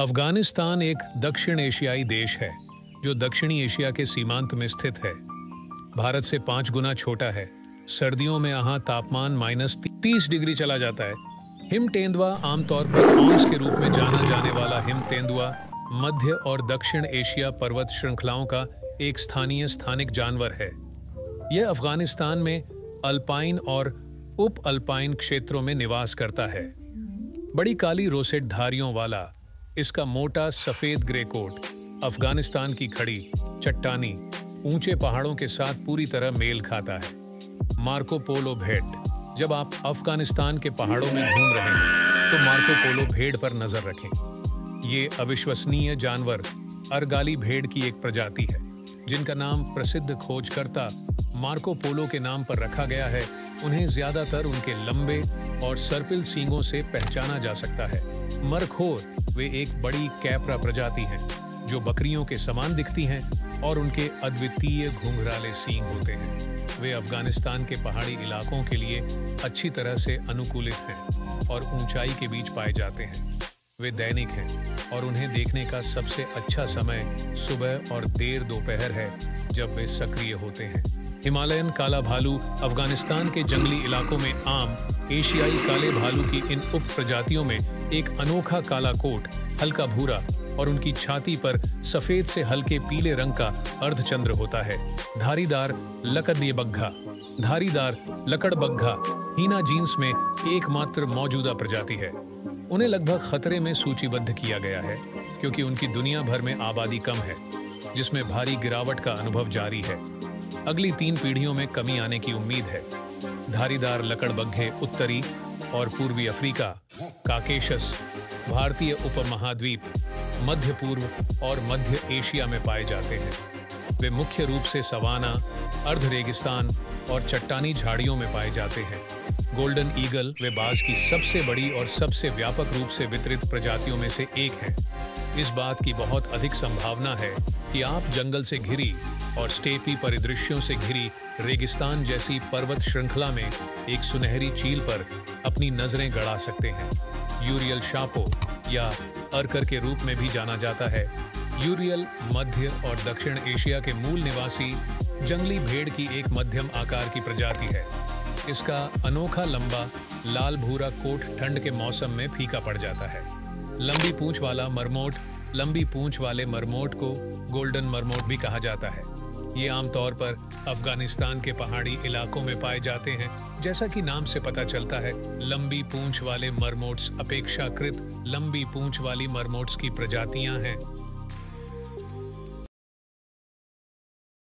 अफ़गानिस्तान एक दक्षिण एशियाई देश है, जो दक्षिणी एशिया के सीमांत में स्थित है। भारत से पाँच गुना छोटा है। सर्दियों में यहाँ तापमान माइनस तीस डिग्री चला जाता है। हिम तेंदुआ आमतौर पर ऑन्स के रूप में जाना जाने वाला हिम तेंदुआ मध्य और दक्षिण एशिया पर्वत श्रृंखलाओं का एक स्थानीय स्थानिक जानवर है। यह अफ़गानिस्तान में अल्पाइन और उप अल्पाइन क्षेत्रों में निवास करता है। बड़ी काली रोसेट धारियों वाला इसका मोटा सफ़ेद ग्रे कोट, अफ़गानिस्तान की खड़ी, चट्टानी, ऊँचे पहाड़ों के साथ पूरी तरह मेल खाता है। मार्को पोलो भेड़ जब आप अफ़गानिस्तान के पहाड़ों में घूम रहे हैं तो मार्को पोलो भेड़ पर नज़र रखें। ये अविश्वसनीय जानवर अरगाली भेड़ की एक प्रजाति है, जिनका नाम प्रसिद्ध खोजकर्ता मार्को पोलो के नाम पर रखा गया है उन्हें ज़्यादातर उनके लंबे और सर्पिल सींगों से पहचाना जा सकता है। मरखोर, वे एक बड़ी कैपरा प्रजाति हैं, जो बकरियों के समान दिखती हैं और उनके अद्वितीय घुंघराले सींग होते हैं। वे अफ़गानिस्तान के पहाड़ी इलाकों के लिए अच्छी तरह से अनुकूलित हैं और ऊंचाई के बीच पाए जाते हैं। वे दैनिक हैं और उन्हें देखने का सबसे अच्छा समय सुबह और देर दोपहर है, जब वे सक्रिय होते हैं। हिमालयन काला भालू अफ़गानिस्तान के जंगली इलाकों में आम, एशियाई काले भालू की इन उप प्रजातियों में एक अनोखा काला कोट हल्का भूरा और उनकी छाती पर सफ़ेद से हल्के पीले रंग का अर्धचंद्र होता है। धारीदार लकड़िए बग्घा धारीदार लकड़बग्घा, हीना जीन्स में एकमात्र मौजूदा प्रजाति है। उन्हें लगभग खतरे में सूचीबद्ध किया गया है, क्योंकि उनकी दुनिया भर में आबादी कम है, जिसमें भारी गिरावट का अनुभव जारी है। अगली तीन पीढ़ियों में कमी आने की उम्मीद है। धारीदार लकड़बग्घे उत्तरी और पूर्वी अफ्रीका, काकेशस, भारतीय उपमहाद्वीप, मध्य पूर्व और मध्य एशिया में पाए जाते हैं। वे मुख्य रूप से सवाना, अर्ध रेगिस्तान और चट्टानी झाड़ियों में पाए जाते हैं। गोल्डन ईगल वे बाज की सबसे बड़ी और सबसे व्यापक रूप से वितरित प्रजातियों में से एक है। इस बात की बहुत अधिक संभावना है कि आप जंगल से घिरी और स्टेपी परिदृश्यों से घिरी रेगिस्तान जैसी पर्वत श्रृंखला में एक सुनहरी चील पर अपनी नज़रें गड़ा सकते हैं। यूरियल शापो या अर्कर के रूप में भी जाना जाता है। यूरियल, मध्य और दक्षिण एशिया के मूल निवासी जंगली भेड़ की एक मध्यम आकार की प्रजाति है। इसका अनोखा लंबा, लाल भूरा कोट ठंड के मौसम में फीका पड़ जाता है। लंबी पूंछ वाला मरमोट, लंबी पूंछ वाले मरमोट को गोल्डन मरमोट भी कहा जाता है। ये आमतौर पर अफ़गानिस्तान के पहाड़ी इलाकों में पाए जाते हैं, जैसा कि नाम से पता चलता है, लंबी पूंछ वाले मरमोट्स अपेक्षाकृत लंबी पूंछ वाली मरमोट्स की प्रजातियाँ हैं।